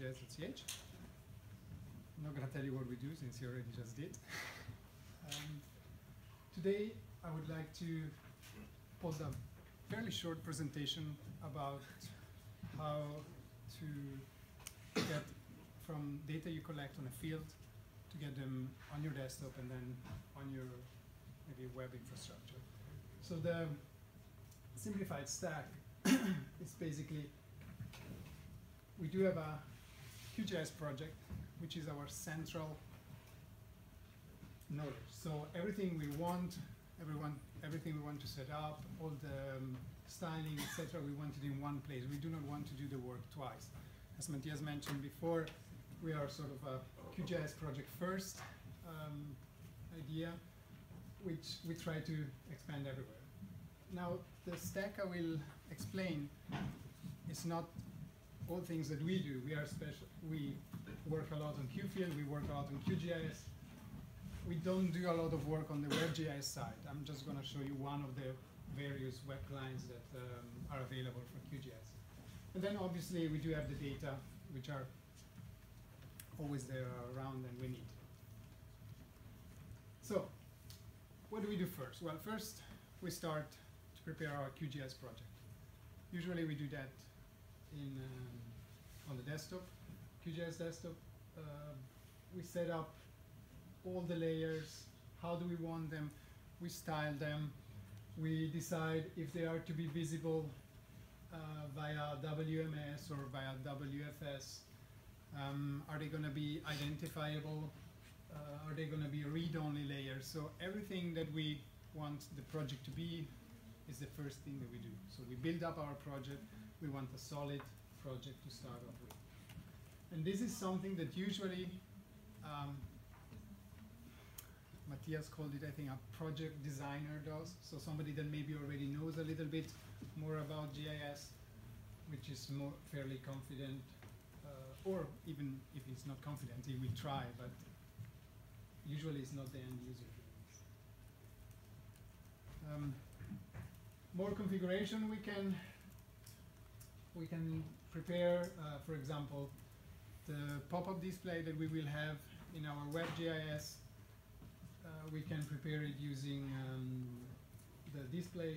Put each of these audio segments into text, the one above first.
QGIS.ch. I'm not going to tell you what we do since you already just did. um, today, I would like to hold a fairly short presentation about how to get from data you collect on a field to get them on your desktop and then on your maybe web infrastructure. So the simplified stack is basically we do have a QGIS project, which is our central knowledge. So everything we want, everyone, everything we want to set up, all the um, styling, etc., we want it in one place. We do not want to do the work twice. As Matthias mentioned before, we are sort of a QGIS project first um, idea, which we try to expand everywhere. Now, the stack I will explain is not all things that we do. We are special. We work a lot on QField. We work a lot on QGIS. We don't do a lot of work on the WebGIS side. I'm just going to show you one of the various web clients that um, are available for QGIS. And then obviously we do have the data, which are always there around and we need. So, what do we do first? Well, first we start to prepare our QGIS project. Usually we do that in um, on the desktop, QGIS desktop. Uh, we set up all the layers. How do we want them? We style them. We decide if they are to be visible uh, via WMS or via WFS. Um, are they going to be identifiable? Uh, are they going to be read-only layers? So everything that we want the project to be is the first thing that we do. So we build up our project. We want a solid project to start off with. And this is something that usually um, Matthias called it, I think, a project designer does. So somebody that maybe already knows a little bit more about GIS, which is more fairly confident, uh, or even if he's not confident, he will try, but usually it's not the end user um, more configuration we can we can prepare, uh, for example, the pop-up display that we will have in our WebGIS. Uh, we can prepare it using um, the display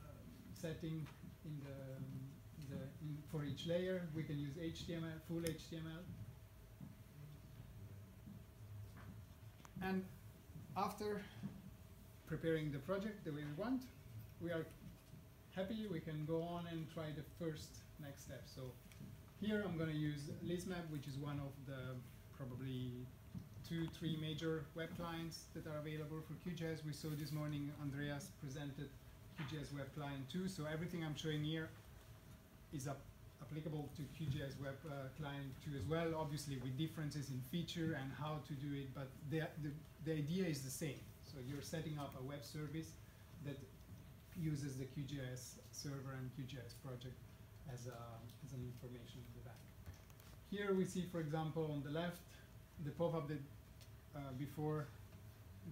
um, setting in the, the in for each layer. We can use HTML, full HTML. And after preparing the project the way we want, we are happy, we can go on and try the first next step. So here I'm going to use Lizmap, which is one of the probably two, three major web clients that are available for QGIS. We saw this morning Andreas presented QGIS Web Client 2, so everything I'm showing here is up applicable to QGIS Web uh, Client 2 as well, obviously with differences in feature and how to do it, but the, the, the idea is the same. So you're setting up a web service that uses the QGIS server and QGIS project as, a, as an information in the back. Here we see, for example, on the left, the pop-up that uh, before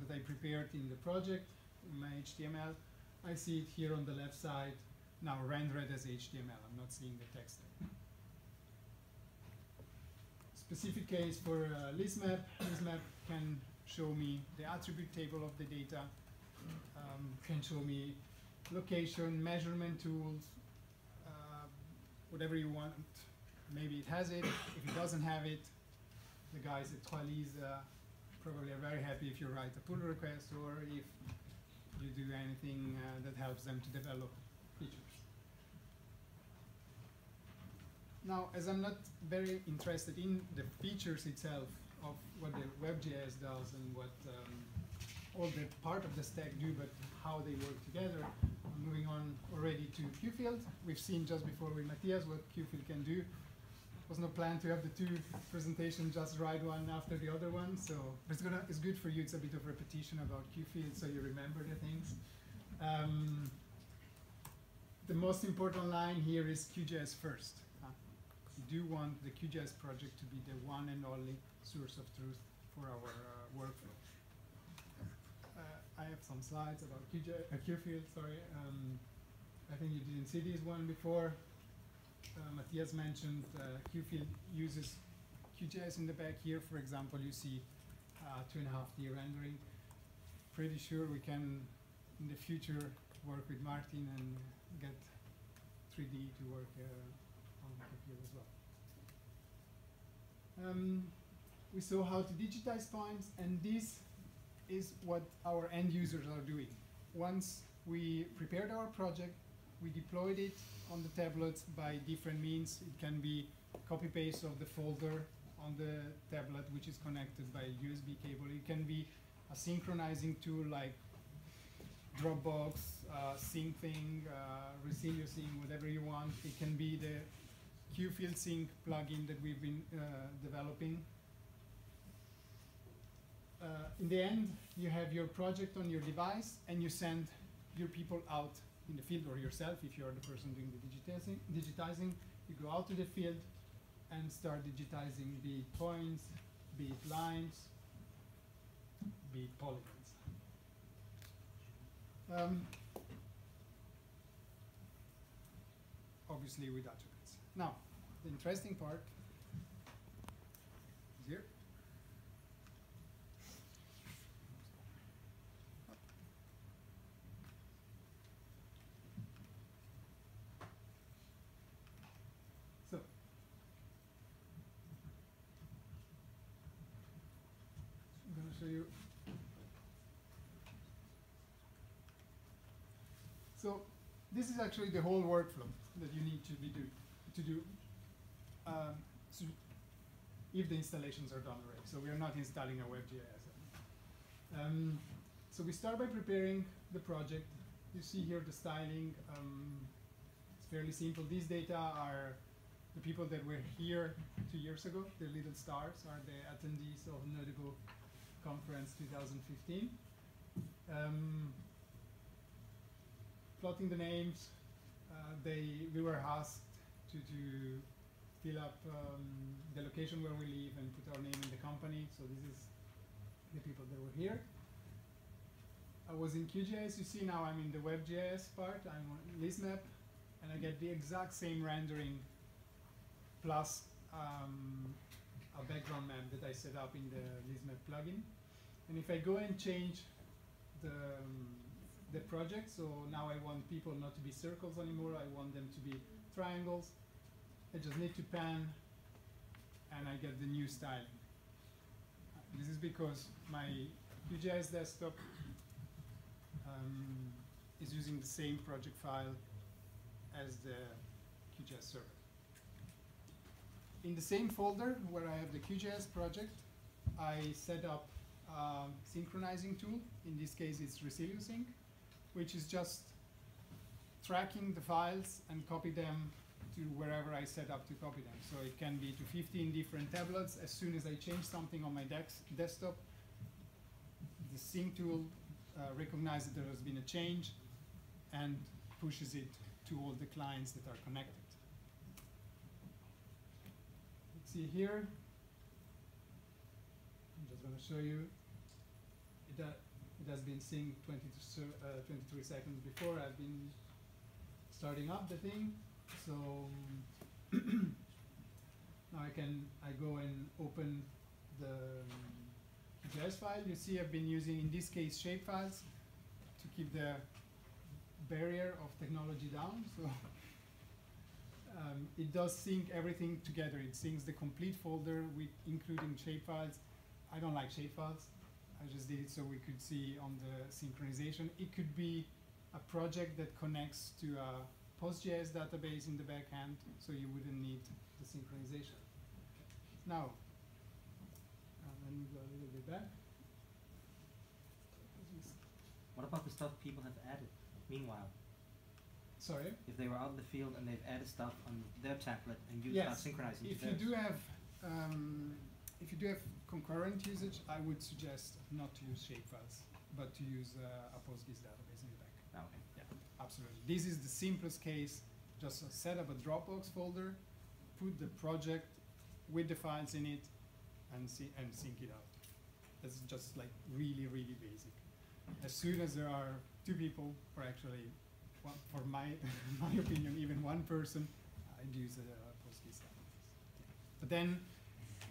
that I prepared in the project, in my HTML. I see it here on the left side, now rendered as HTML. I'm not seeing the text there. Specific case for uh, Lizmap. Lizmap can show me the attribute table of the data, um, can show me location, measurement tools, uh, whatever you want. Maybe it has it. If it doesn't have it, the guys at Qualys uh, probably are very happy if you write a pull request or if you do anything uh, that helps them to develop features. Now, as I'm not very interested in the features itself of what the WebGIS does and what um, all the part of the stack do, but how they work together, moving on already to QField. We've seen just before with Matthias what QField can do. It Was no plan to have the two presentations just right one after the other one, so it's gonna it's good for you. It's a bit of repetition about QField, so you remember the things. Um, the most important line here is QGIS first. Uh, we do want the QGIS project to be the one and only source of truth for our uh, workflow. Uh, I have some slides about QGIS, uh, QField, sorry. Um, I think you didn't see this one before. uh, Matthias mentioned, uh, QField uses QGIS in the back here. For example, you see uh, two and a half D rendering. Pretty sure we can, in the future, work with Martin and get 3D to work uh, on QField as well. Um, we saw how to digitize points, and this is what our end users are doing. Once we prepared our project, we deployed it on the tablets by different means. It can be copy paste of the folder on the tablet, which is connected by a USB cable. It can be a synchronizing tool like Dropbox, uh, SyncThing, uh, Resiliosync, whatever you want. It can be the QField Sync plugin that we've been uh, developing. Uh, in the end, you have your project on your device and you send your people out in the field or yourself if you're the person doing the digitizing, digitizing. You go out to the field and start digitizing be it points, be it lines, be it polygons. Um, obviously with attributes. Now, the interesting part is here. So, I'm going to show you. So, this is actually the whole workflow that you need to be do to do um, so if the installations are done already. So we are not installing a WebGIS. Um, so we start by preparing the project. You see here the styling. Um, it's fairly simple. These data are the people that were here two years ago. The little stars are the attendees of Nodigo conference 2015. Um, plotting the names, uh, they we were asked to, to fill up um, the location where we live and put our name in the company. So this is the people that were here. I was in QGIS. You see now I'm in the WebGIS part. I'm on Lizmap, and I get the exact same rendering plus um, a background map that I set up in the Lizmap plugin. And if I go and change the um, the project, so now I want people not to be circles anymore. I want them to be triangles. I just need to pan, and I get the new styling. This is because my QGIS desktop um, is using the same project file as the QGIS server. In the same folder where I have the QGIS project, I set up a synchronizing tool. In this case, it's Resiliosync, which is just tracking the files and copy them to wherever I set up to copy them. So it can be to 15 different tablets. As soon as I change something on my desktop, the sync tool uh, recognizes that there has been a change and pushes it to all the clients that are connected. See here. I'm just going to show you. It, uh, it has been 20 to uh, 23 seconds before I've been starting up the thing. So now I can I go and open the um, QGIS file. You see I've been using in this case shapefiles to keep the barrier of technology down. So um, it does sync everything together. It syncs the complete folder with including shapefiles. I don't like shapefiles. I just did it so we could see on the synchronization. It could be a project that connects to a PostGIS database in the backend, so you wouldn't need the synchronization. Now, uh, let me go a little bit back. What about the stuff people have added? Meanwhile, Sorry. if they were out in the field and they've added stuff on their tablet and you Yes, start synchronizing If you do have, um, if you do have concurrent usage, I would suggest not to use shapefiles, but to use uh, a PostGIS database in the back. Oh, okay. Yeah, absolutely. This is the simplest case. Just set up a Dropbox folder, put the project with the files in it, and see and sync it out. That's just like really, really basic. As soon as there are two people, or actually, for my my opinion, even one person, I'd use a, PostGIS database. But then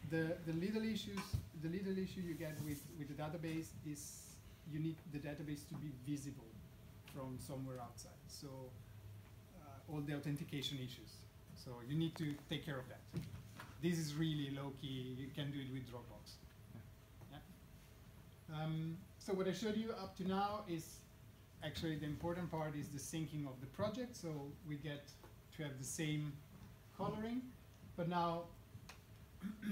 the, the little issues, the little issue you get with, with the database is you need the database to be visible from somewhere outside. So uh, all the authentication issues. So you need to take care of that. This is really low key. You can do it with Dropbox. Yeah. Um, so what I showed you up to now is actually the important part is the syncing of the project. So we get to have the same coloring, but now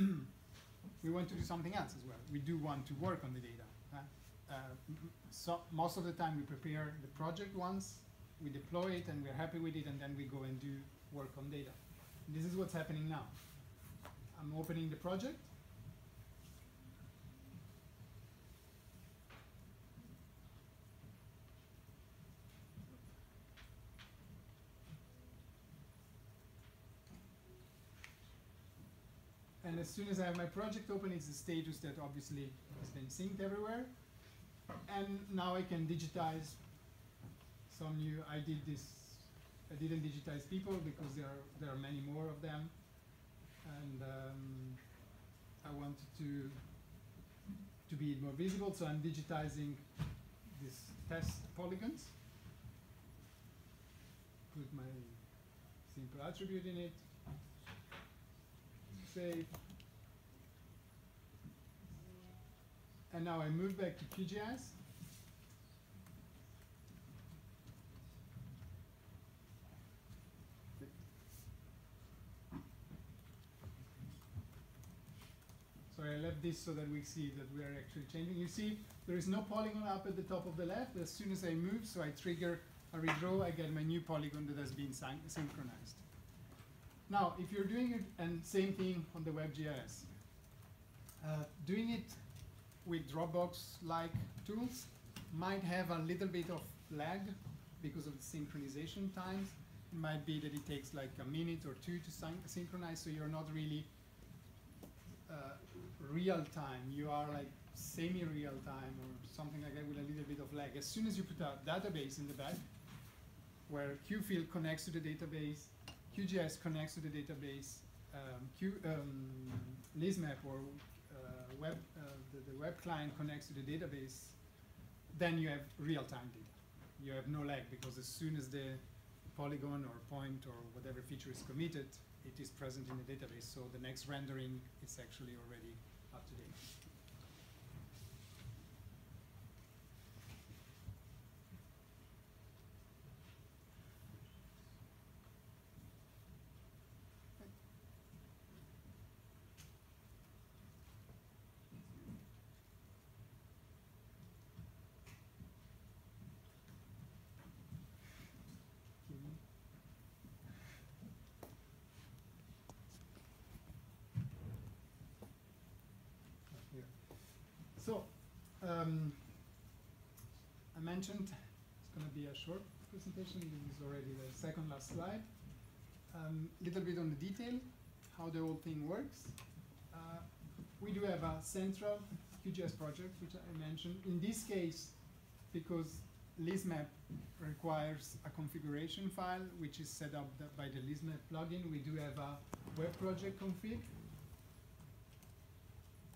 we want to do something else as well. We do want to work on the data. huh? Uh, so most of the time we prepare the project once, we deploy it and we're happy with it and then we go and do work on data. This is what's happening now. I'm opening the project. As soon as I have my project open, it's the status that obviously has been synced everywhere. And now I can digitize some new, I did this, I didn't digitize people because there are, there are many more of them. And um, I wanted to, to be more visible, so I'm digitizing these test polygons. Put my simple attribute in it. Save. And now I move back to QGIS. So I left this so that we see that we are actually changing. You see, there is no polygon up at the top of the left. As soon as I move, so I trigger a redraw, I get my new polygon that has been syn- synchronized. Now, if you're doing it, and same thing on the WebGIS, uh, doing it with Dropbox-like tools might have a little bit of lag because of the synchronization times. It might be that it takes like a minute or two to syn- synchronize, so you're not really uh, real time. You are like semi-real time or something like that with a little bit of lag. As soon as you put a database in the back, where QField connects to the database, QGIS connects to the database, um, Q, um, Lizmap or web, uh, the, the web client connects to the database, then you have real-time data. You have no lag because as soon as the polygon or point or whatever feature is committed, it is present in the database. So the next rendering is actually already up to date. Mhm. Here. So, um, I mentioned it's going to be a short presentation. This is already the second last slide. A um, little bit on the detail, how the whole thing works. Uh, we do have a central QGIS project, which I mentioned. In this case, because Lizmap requires a configuration file, which is set up by the Lizmap plugin, we do have a web project config.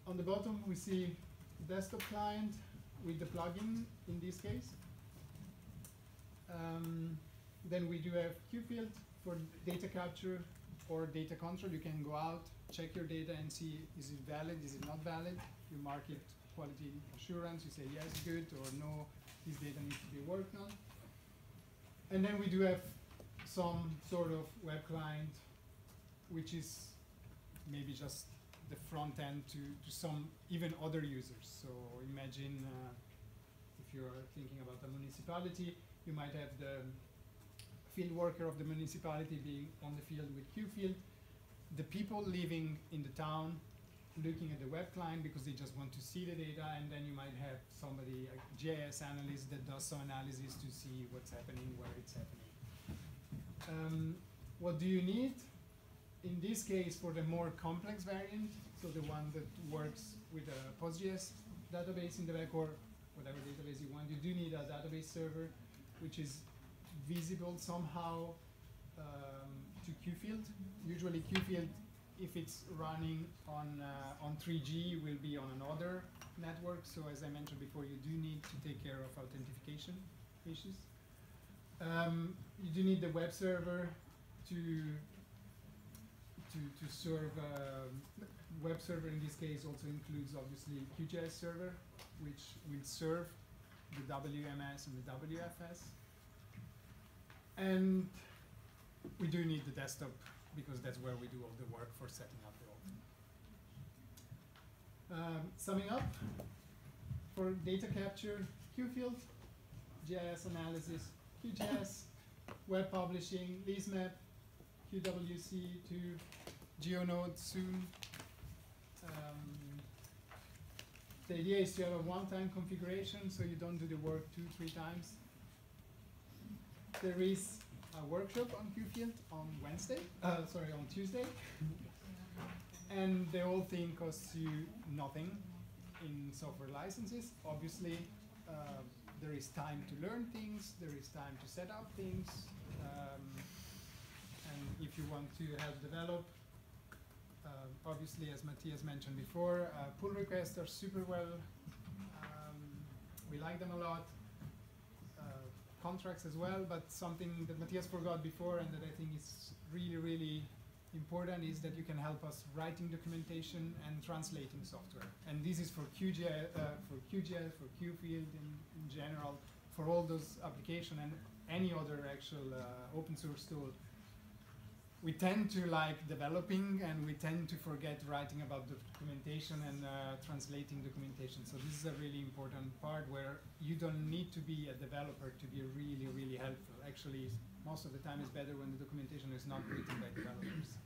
On the bottom, we see desktop client with the plugin in this case. Um, then we do have QField for data capture or data control. You can go out, check your data and see is it valid, is it not valid. You mark it quality assurance, you say yes, good, or no, this data needs to be worked on. And then we do have some sort of web client, which is maybe just the front end to, to some even other users. So imagine uh, if you're thinking about a municipality, you might have the field worker of the municipality being on the field with QField, the people living in the town looking at the web client because they just want to see the data, and then you might have somebody, a GIS analyst that does some analysis to see what's happening, where it's happening. Um, what do you need? In this case, for the more complex variant, so the one that works with a PostGIS database in the back or whatever database you want, you do need a database server which is visible somehow um, to QField. Usually QField, if it's running on uh, on 3G, will be on another network. So as I mentioned before, you do need to take care of authentication issues. Um, you do need the web server to to to serve. Um, web server in this case also includes obviously QGIS server, which will serve the WMS and the WFS. And we do need the desktop because that's where we do all the work for setting up the thing. Um, summing up, for data capture, QField, GIS analysis, QGIS, web publishing, Lizmap, QWC2, GeoNode soon. Um, the idea is to have a one-time configuration so you don't do the work two, three times. There is a workshop on QField on Wednesday, uh, sorry, on Tuesday. and the whole thing costs you nothing in software licenses. Obviously, uh, there is time to learn things, there is time to set up things, and if you want to help develop, uh, obviously, as Matthias mentioned before, uh, pull requests are super well. Um, we like them a lot. Uh, contracts as well, but something that Matthias forgot before and that I think is really, really important is that you can help us writing documentation and translating software. And this is for QGIS, uh, for QGIS, for QField in, in general, for all those applications and any other actual uh, open source tool we tend to like developing and we tend to forget writing about the documentation and uh, translating documentation. So this is a really important part where you don't need to be a developer to be really, really helpful. Actually, most of the time it's better when the documentation is not written by developers.